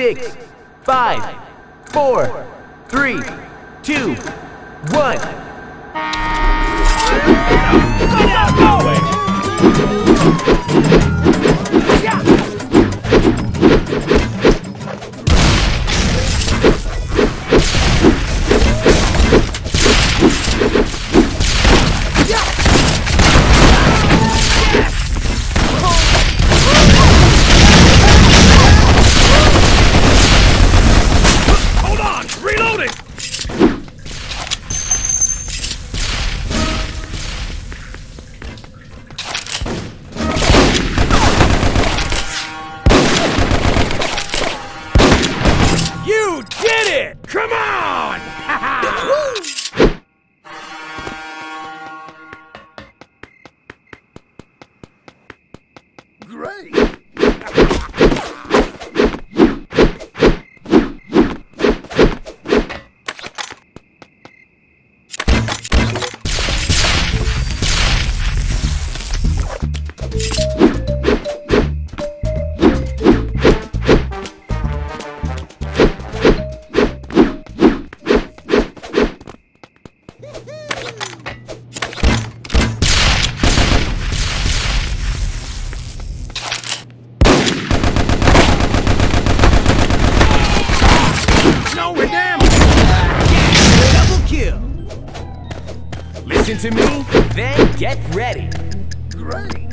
six, five, four, three, two, one. Hold Come on! To me, then get ready. Great!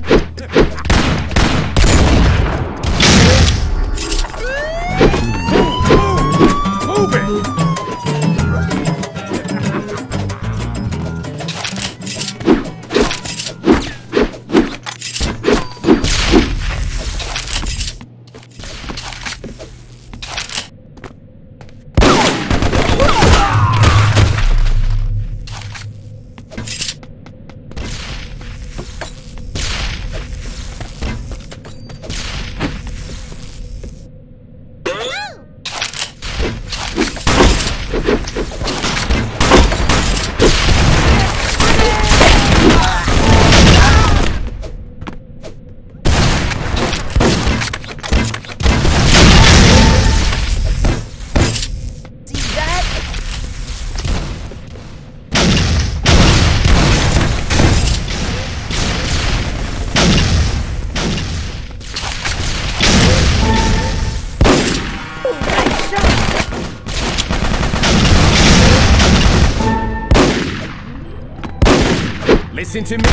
Listen to me,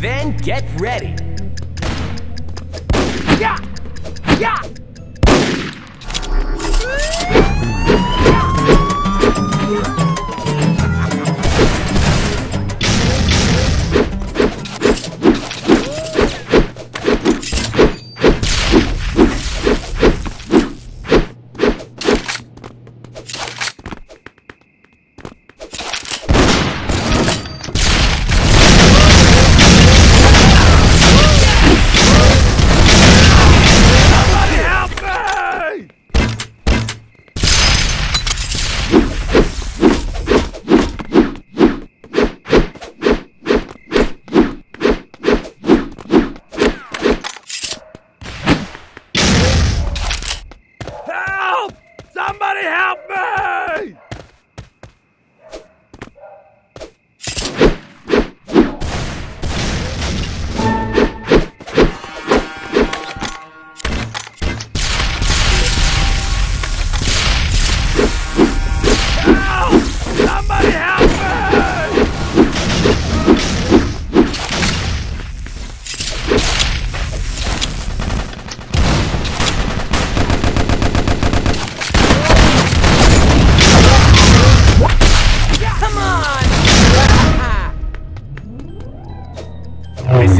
then get ready. Yeah! Yeah! Somebody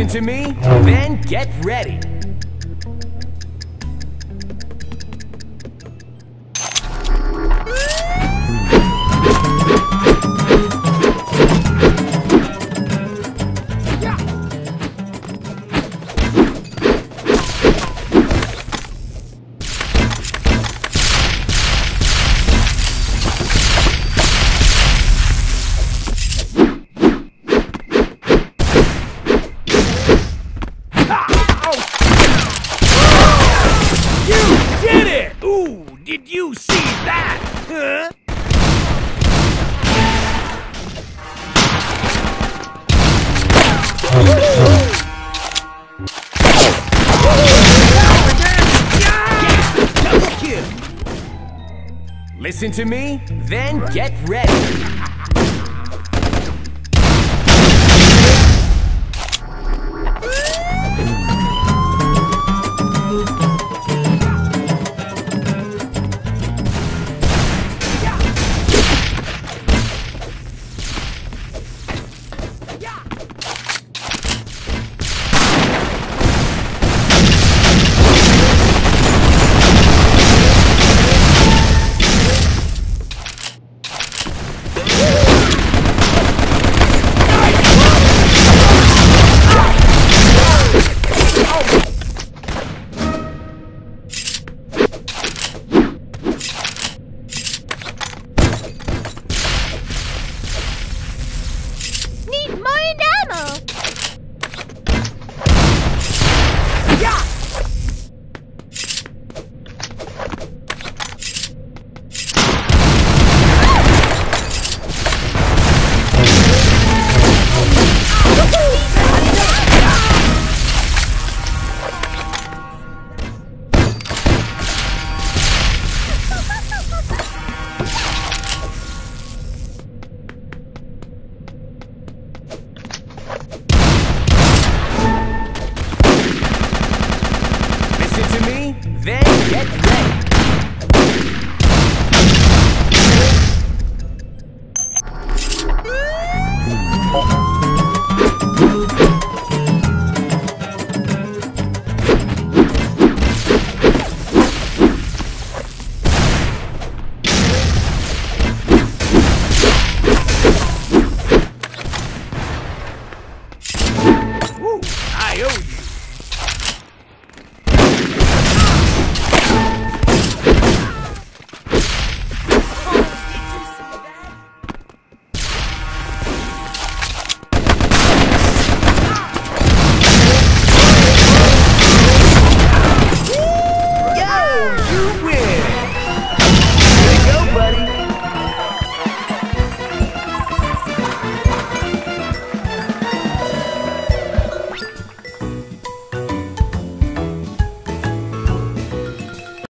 to me, then get ready. Listen to me, then get ready.